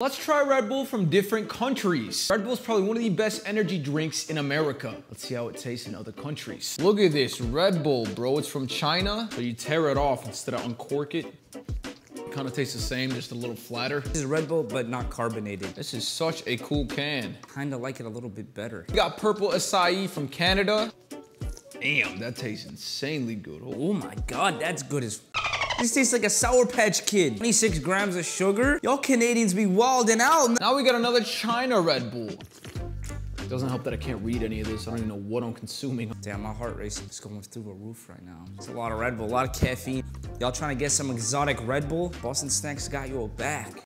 Let's try Red Bull from different countries. Red Bull is probably one of the best energy drinks in America. Let's see how it tastes in other countries. Look at this Red Bull, bro. It's from China. So you tear it off instead of uncork it. Kind of tastes the same, just a little flatter. This is Red Bull, but not carbonated. This is such a cool can. Kinda like it a little bit better. We got purple acai from Canada. Damn, that tastes insanely good. Oh, Oh my God, that's good as This tastes like a Sour Patch Kid. 26 grams of sugar? Y'all Canadians be wildin' out. Now we got another China Red Bull. Doesn't help that I can't read any of this. I don't even know what I'm consuming. Damn, my heart rate is going through the roof right now. It's a lot of Red Bull, a lot of caffeine. Y'all trying to get some exotic Red Bull? Bussin Snacks got your back.